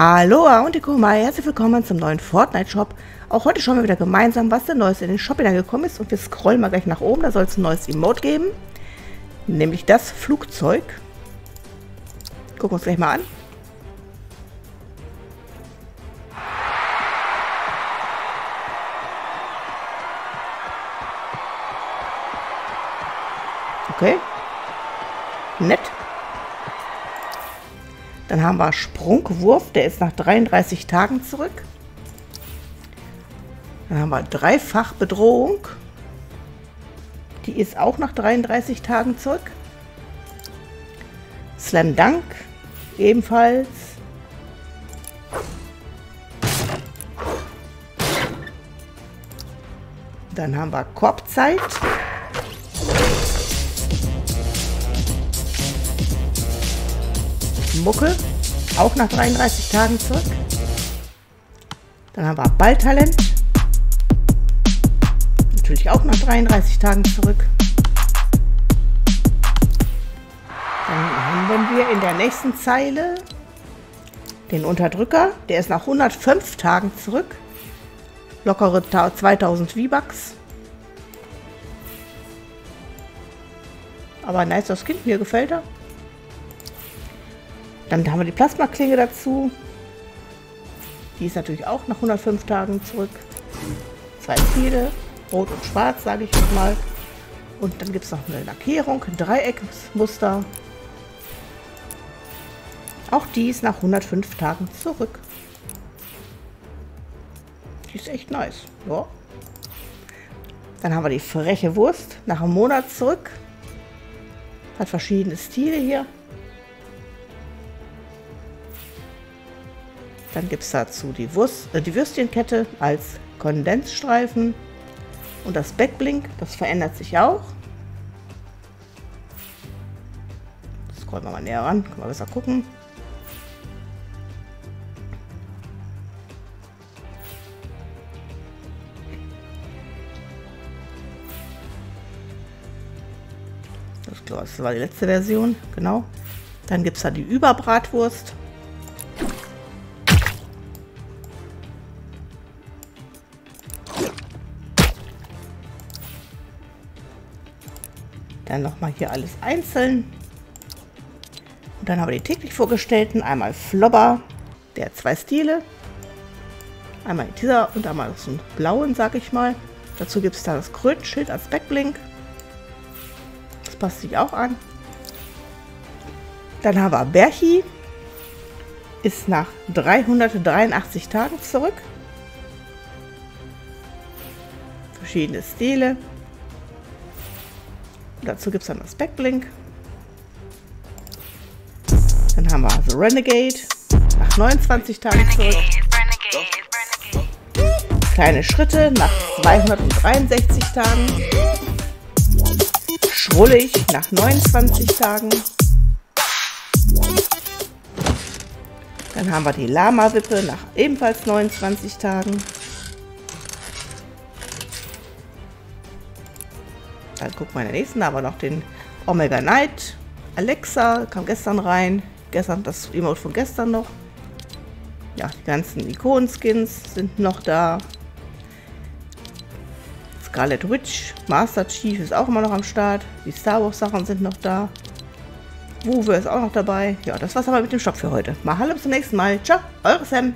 Aloha und Ikomai, herzlich willkommen zum neuen Fortnite-Shop. Auch heute schauen wir wieder gemeinsam, was denn Neues in den Shop hineingekommen ist. Und wir scrollen mal gleich nach oben, da soll es ein neues Emote geben. Nämlich das Flugzeug. Gucken wir uns gleich mal an. Okay. Nett. Dann haben wir Sprungwurf, der ist nach 33 Tagen zurück. Dann haben wir Dreifachbedrohung. Die ist auch nach 33 Tagen zurück. Slam Dunk ebenfalls. Dann haben wir Korbzeit. Mucke, auch nach 33 Tagen zurück. Dann haben wir Balltalent, natürlich auch nach 33 Tagen zurück. Dann haben wir in der nächsten Zeile den Unterdrücker, der ist nach 105 Tagen zurück. Lockere 2000 V-Bucks. Aber nice das Kind, mir gefällt er. Dann haben wir die Plasmaklinge dazu. Die ist natürlich auch nach 105 Tagen zurück. Zwei Ziele, rot und schwarz, sage ich mal. Und dann gibt es noch eine Lackierung, ein Dreieckmuster. Auch die ist nach 105 Tagen zurück. Die ist echt nice. Ja. Dann haben wir die freche Wurst nach einem Monat zurück. Hat verschiedene Stile hier. Dann gibt es dazu die, Wurst, äh, die Würstchenkette als Kondensstreifen. Und das Backblink, das verändert sich auch. Scrollen wir mal näher ran, können wir besser gucken. Das war die letzte Version, genau. Dann gibt es da die Überbratwurst. Dann nochmal hier alles einzeln. Und dann haben wir die täglich vorgestellten. Einmal Flobber, der hat zwei Stile. Einmal dieser und einmal so einen blauen, sag ich mal. Dazu gibt es da das Krötenschild als Backblink. Das passt sich auch an. Dann haben wir Berchi. Ist nach 383 Tagen zurück. Verschiedene Stile. Dazu gibt es dann das Backblink. Dann haben wir also Renegade nach 29 Tagen zurück. Kleine Schritte nach 263 Tagen. Schrullig nach 29 Tagen. Dann haben wir die Lama-Wippe nach ebenfalls 29 Tagen. Dann gucken wir in der nächsten, aber noch den Omega Knight. Alexa kam gestern rein. Gestern das Emote von gestern noch. Ja, die ganzen Ikonen-Skins sind noch da. Scarlet Witch, Master Chief ist auch immer noch am Start. Die Star Wars Sachen sind noch da. Wuwe ist auch noch dabei. Ja, das war's aber mit dem Shop für heute. Mal hallo bis zum nächsten Mal. Ciao, eure Sam.